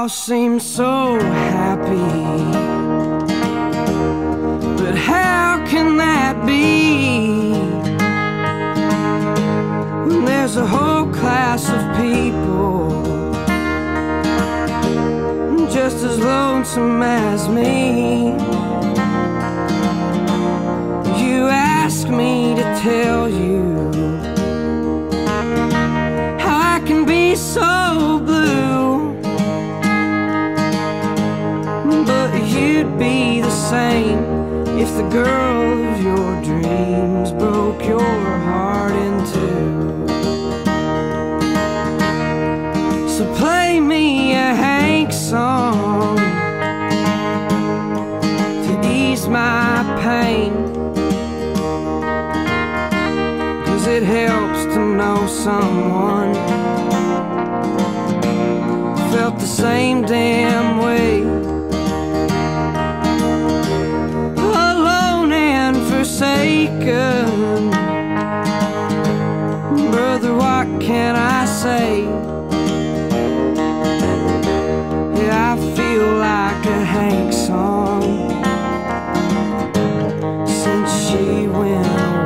all seem so happy. But how can that be? When there's a whole class of people just as lonesome as me. You'd be the same if the girl of your dreams broke your heart in two. So play me a Hank song to ease my pain. Cause it helps to know someone felt the same damn way. Yeah, I feel like a Hank song since she went away.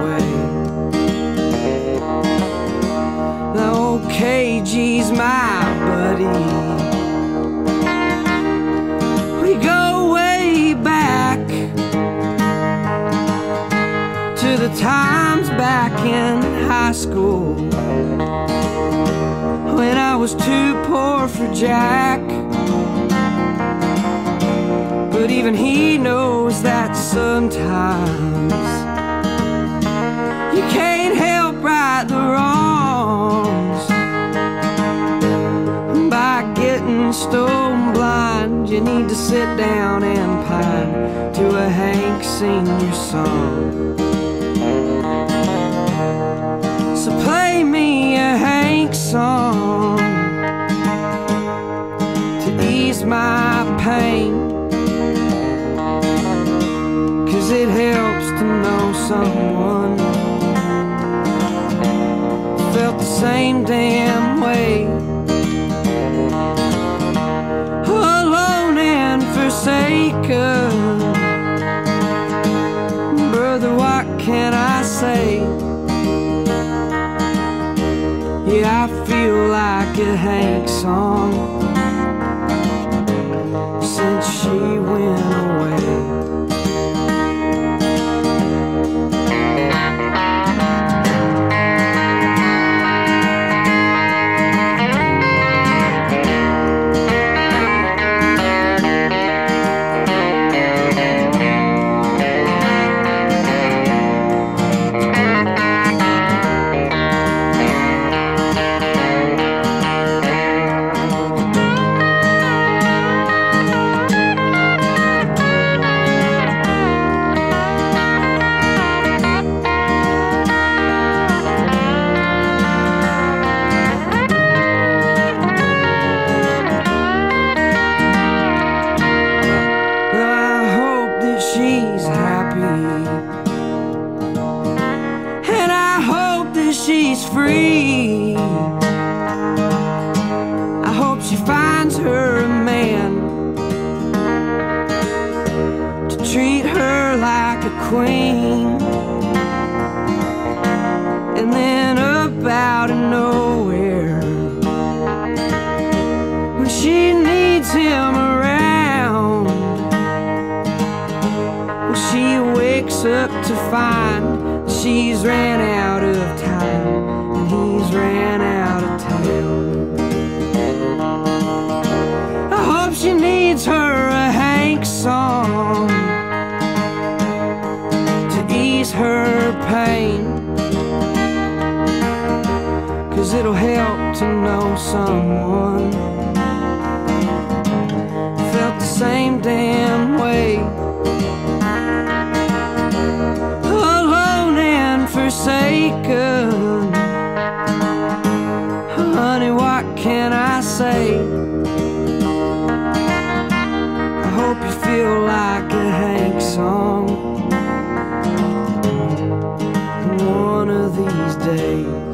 My buddy. We go way back to the times back in high school was too poor for Jack. But even he knows that sometimes you can't help right the wrongs by getting stone blind. You need to sit down and pine to a Hank Senior song. Someone felt the same damn way. Alone and forsaken. Brother, what can I say? Yeah, I feel like a Hank song she's free. I hope she finds her a man to treat her like a queen. And then up out of nowhere, when she needs him around. Well, she wakes up to find she's ran out of time and he's ran out of town. I hope she needs her a Hank song to ease her pain. Cause it'll help to know someone can I say? I hope you feel like a Hank song one of these days.